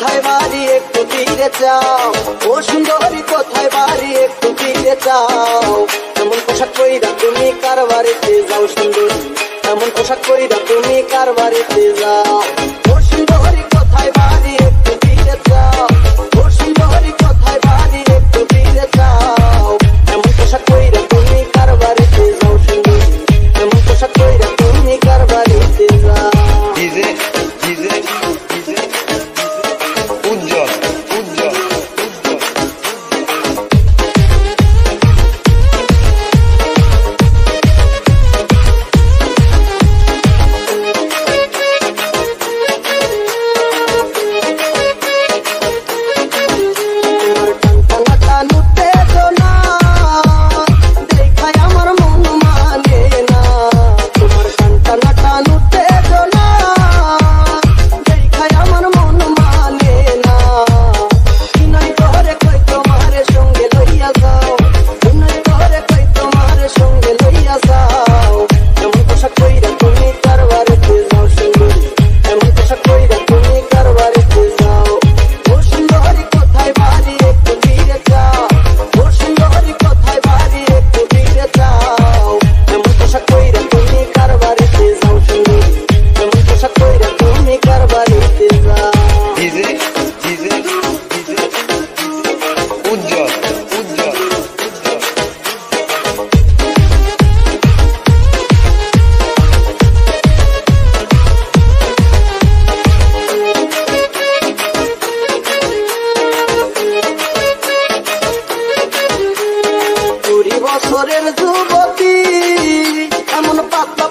কোথায় বাড়ি? একটু ফিরে চাও। ও সুন্দরী, কোথায় বাড়ি? একটু ফিরে চাও। এমন পোশাক কইরা তুমি কারবারিতে যাও সুন্দরী। এমন পোশাক কইরা তুমি কারবারিতে যাও। বছরের যুবতী এমন পাতলা